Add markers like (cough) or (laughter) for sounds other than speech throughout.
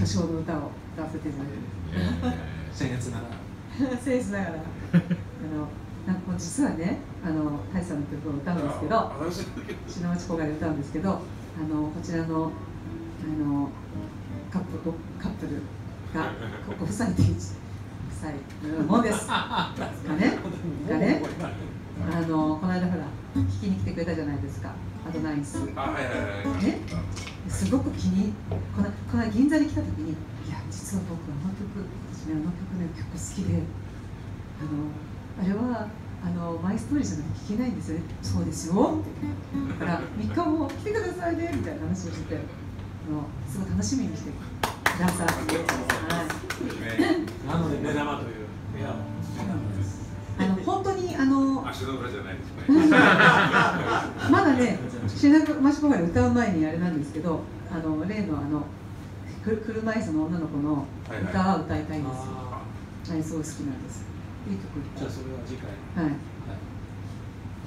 巨匠の歌を歌わせていただいて僭越ながら僭越ながらあのなんか実はねあの大さんの曲を歌うんですけど品町小金歌うんですけどあのこちらのあのカップルカップルがご夫妻で夫妻のようなもんです。(laughs) がねがねれたじゃないですか。アドナインスねすごく気にこのこの銀座に来た時にいや実は僕あの曲私ねあの曲ね結構好きであのあれはあのマイストーリーじゃなくて聞けないんですよね。そうですよ。ってだから3日も来てくださいねみたいな話をしててあのすごい楽しみにしてください、はい、なので目玉といういやあの本当にあの足の裏じゃないですね。(laughs) まだねシナマシコガで歌う前にあれなんですけどあの例のあの車椅子の女の子の歌は歌いたいんですよ、はい、すごい好きなんです。いい曲。じゃあそれは次回。はい、はい、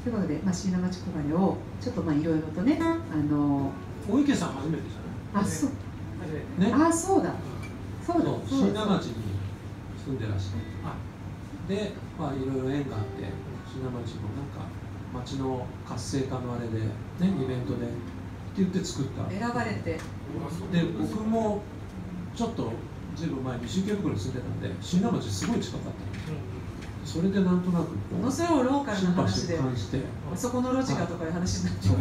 ということで、まあ、椎名町小金をちょっとまあいろいろとねあの大池さん初めてじゃない？あそう。ね。あそうだ。そうだ椎名町に住んでらっしゃるでまあいろいろ縁があって椎名町のなんか町の活性化のあれでねイベントでって言って作った。選ばれて。で僕もちょっとずいぶん前に集計袋に住んでたんで椎名町すごい近かったそれでなんとなくものすごいローカルな話で感じて。あそこの路地がとかいう話になっちゃう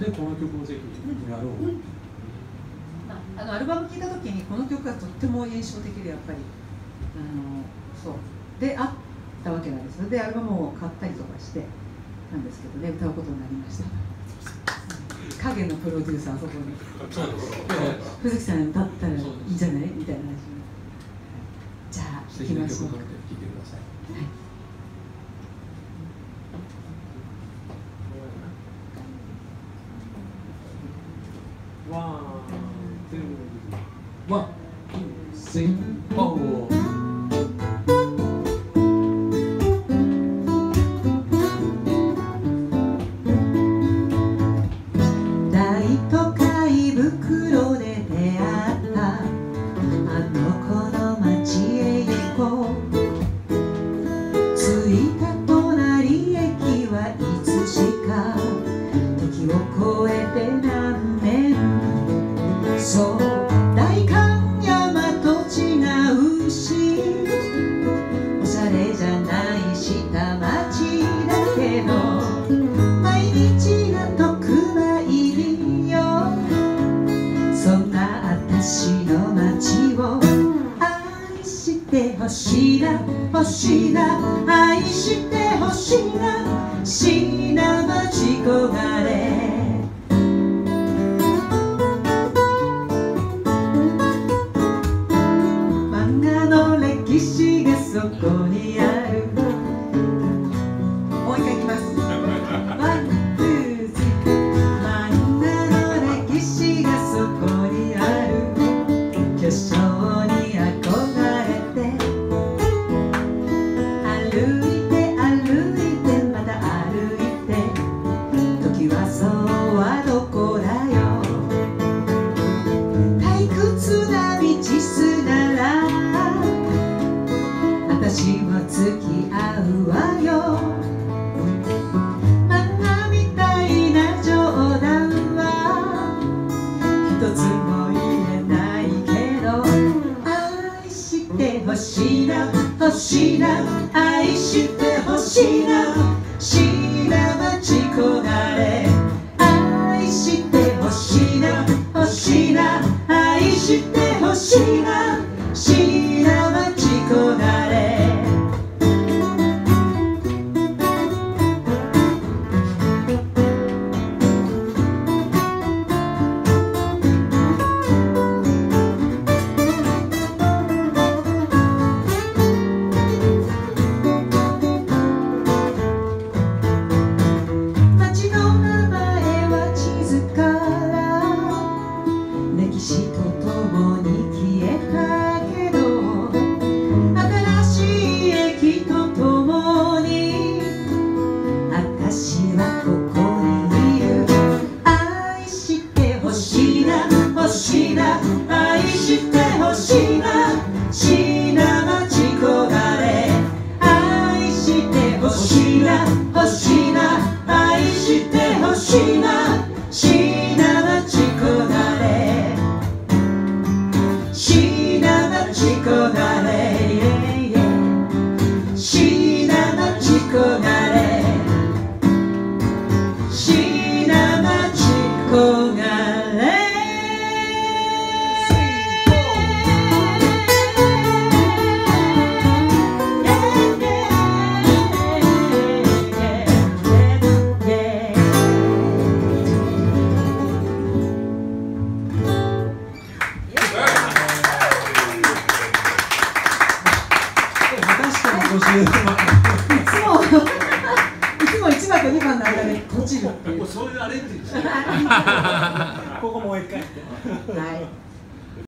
でこの曲をぜひやろう、あのアルバム聴いた時にこの曲がとっても印象的でやっぱり。あのそうであったわけなんです。でアルバムを買ったりとかしてなんですけどね歌うことになりました。影のプロデューサーそこに。藤木さん歌ったらいいんじゃない？みたいな話じゃあ行きましょうの街を愛してほしいなほしいな愛してほしいな死なばち焦がれ歴史がそこにある。もう一回いきます。しいな。愛してほしいな。私はいつもいつも1番と2番の間で落ちるっていう。もうそういうアレンジで (laughs) ここもう一回。はい